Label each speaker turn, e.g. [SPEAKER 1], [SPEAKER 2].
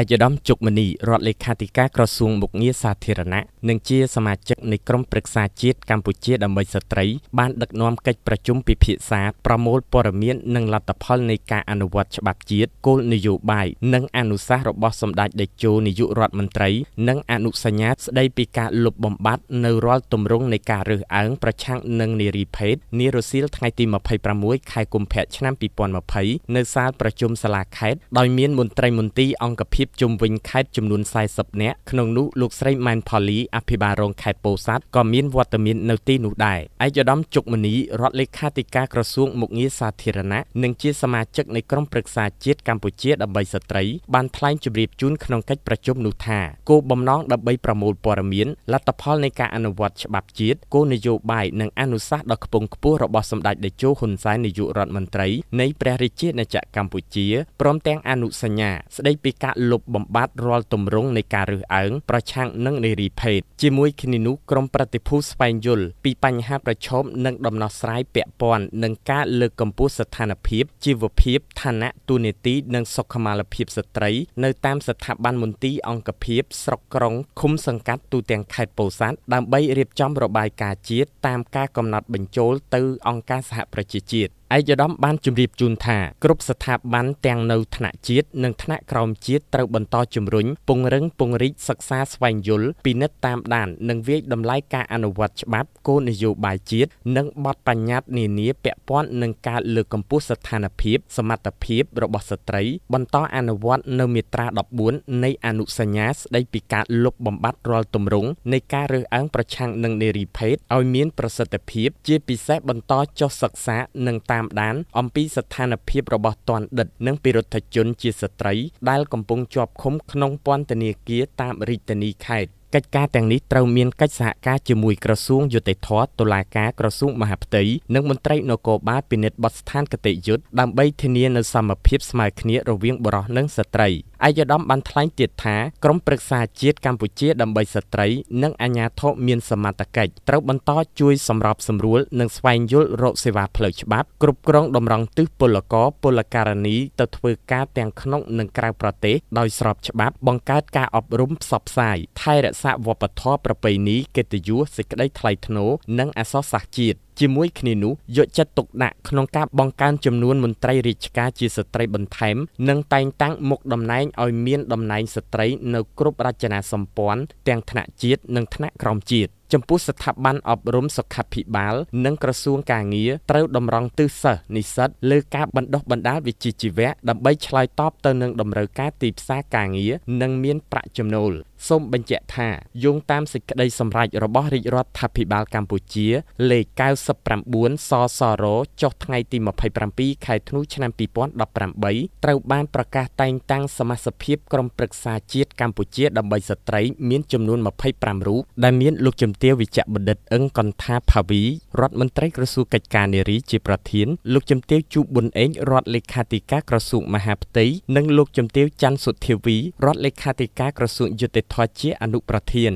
[SPEAKER 1] ឯកឧត្តមជុកមនីរដ្ឋលេខាធិការក្រសួងមុខងារសាធារណៈនិងជាសមាជិកនៃក្រុមប្រឹក្សាជាតិកម្ពុជាដើម្បីស្ត្រីបានដឹកនាំកិច្ចប្រជុំពិភាក្សាប្រមូលព័ត៌មាននិងលទ្ធផលនៃការអនុវត្តច្បាប់ជាតិគោលនយោបាយនិងអនុសាសន៍របស់សម្ដេចតេជោនាយករដ្ឋមន្ត្រី និងអនុសញ្ញាស្ដីពីការលុបបំបាត់នៅរាល់ទម្រង់នៃការរើសអើងប្រឆាំងនឹងនារីភេទនារសៀលថ្ងៃទី26ខែកុម្ភៈឆ្នាំ2020នៅសាលប្រជុំសាលាខេត្តដោយមានមន្ត្រីមន្ទីរអង្គភាពជុំវិញខេត្តចំនួន40នាក់ក្នុងនោះលោកស្រីម៉ែនផូលីអភិបាលរងខេត្តពោធិ៍សាត់ក៏មានវត្តមាននៅទីនោះដែរឯកឧត្តមជុកមនីរដ្ឋលេខាធិការក្រសួងមុខងារសាធារណៈនិងជាសមាជិកនៃក្រុមប្រឹក្សាជាតិកម្ពុជាដើម្បីស្ត្រីបានថ្លែងជម្រាបជូនក្នុងកិច្ចប្រជុំនោះថាគោលបំណងដើម្បីប្រមូលព័ត៌មានលទ្ធផលនៃការអនុវត្តច្បាប់ជាតិគោលនយោបាយនិងអនុសាសន៍ដ៏ខ្ពង់ខ្ពស់របស់សម្ដេចតេជោហ៊ុនសែននាយករដ្ឋមន្ត្រីនៃព្រះរាជាណាចក្រកម្ពុជាព្រមទាំងអនុសញ្ញាស្ដីពីការលុបបំបាត់រាល់ទម្រង់នៃការរើសអើងប្រឆាំងនឹងនារីភេទជាមួយគ្នានោះក្រមប្រតិភូស្វែងយល់ពីបញ្ហាប្រឈមនិងដំណោះស្រាយពាក់ព័ន្ធនឹងការលើកកម្ពស់ស្ថានភាពជីវភាពឋានៈទូនាទីនិងសុខុមាលភាពស្ត្រីនៅតាមស្ថាប័នមន្ទីរអង្គភាពស្រុកក្រុងឃុំសង្កាត់ទូទាំងខេត្តពោធិ៍សាត់ដើម្បីរៀបចំរបាយការណ៍ជាតិតាមការកំណត់បញ្ចូលទៅអង្គការសហប្រជាជាតិ ឯកឧត្តមបានជម្រាបជូនថាគ្រប់ស្ថាប័នទាំងនៅថ្នាក់ជាតិនិងថ្នាក់ក្រោមជាតិត្រូវបន្តជំរុញពង្រឹងពង្រីកសិក្សាស្វែងយល់ពិនិត្យតាមដាន និងវាយតម្លៃការអនុវត្តច្បាប់គោលនយោបាយជាតិនិងបទបញ្ញត្តិនានាពាក់ព័ន្ធនឹងការលើកកម្ពស់ស្ថានភាពសមត្ថភាពរបស់ស្ត្រី បន្តអនុវត្តនៅមាត្រា14នៃអនុសញ្ញាស្តីពីការលុបបំបាត់រាល់ទម្រង់នៃការរើសអើងប្រឆាំងនឹងនារីភេទឲ្យមានប្រសិទ្ធភាព ជាពិសេសបន្តចុះសិក្សានិងតាមតាមដាន អំពីស្ថានភាពរបស់ទណ្ឌិត និងពិរុទ្ធជនជាស្ត្រី ដែលកំពុងជាប់ឃុំក្នុងពន្ធនាគារតាមរាជធានីខេត្តកិច្ចការទាំងនេះត្រូវមានកិច្ចសហការជាមួយក្រសួងយុតិធធតុលាការក្រសួងមហាផ្ទៃនិងមន្ត្រីនគរបាលពិនិត្យបទស្ថានគតិយុត្តដើម្បីធានានូវសមភាពស្មើគ្នារវាងបុរសនិងស្ត្រី ឯកឧត្តមបានថ្លែងទៀតថាក្រមប្រឹក្សាជាតិកម្ពុជាដើម្បីស្ត្រី និងអាជ្ញាធរមានសមត្ថកិច្ចត្រូវបន្តជួយសម្របសម្រួលនិងស្វែងយល់រកសេវាផ្លូវច្បាប់គ្រប់គ្រងតម្រង់ទិសពលករពលករនីទៅធ្វើការទាំងក្នុងនិងក្រៅប្រទេសដោយស្របច្បាប់បង្កើតការអប់រំផ្សព្វផ្សាយថែរក្សាវប្បធម៌ប្រពៃណីកិត្តិយសសេចក្តីថ្លៃថ្នូរនិងអក្សរសាស្ត្រជាតិ ជាមួយគ្នានោះយកចិត្តទុកដាក់ក្នុងការបង្កើនចំនួនមន្ត្រីរាជការជាស្ត្រីបន្ថែម និងតែងតាំងមុខតំណែងឲ្យមានតំណែងស្ត្រីនៅគ្រប់រចនាសម្ព័ន្ធទាំងថ្នាក់ជាតិនិងថ្នាក់ក្រោមជាតិចំពោះស្ថាប័នអប់រំសុខាភិបាល និងក្រសួងការងារត្រូវតម្រង់ទិសសិស្សនិស្សិតលើការបណ្ដុះបណ្ដាលវិជ្ជាជីវៈដើម្បីឆ្លើយតបទៅនឹងតម្រូវការទីផ្សារការងារនិងមានប្រាក់ចំណូល សូមបញ្ជាក់ថាយោងតាមសេចក្តីសម្រេចរបស់រាជរដ្ឋាភិបាលកម្ពុជាលេខ99សសរចុះថ្ងៃទី27ខែធ្នូឆ្នាំ2018ត្រូវបានប្រកាសតែងតាំងសមាជិកក្រុមប្រឹក្សាជាតិកម្ពុជាដើម្បីស្ត្រីមានចំនួន25រូបដែលមានលោកជំទាវវិជ្ជបណ្ឌិតអឹងកន្ថាភាវីរដ្ឋមន្ត្រីក្រសួងកិច្ចការនារីជាប្រធានលោកជំទាវជូប៊ុនអេងរដ្ឋលេខាធិការក្រសួងមហាផ្ទៃនិងលោកជំទាវច័ន្ទសុធាវីរដ្ឋលេខាធិការក្រសួងយុតិធធជាអនុប្រធាន